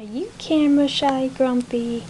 Are you camera shy, Grumpy?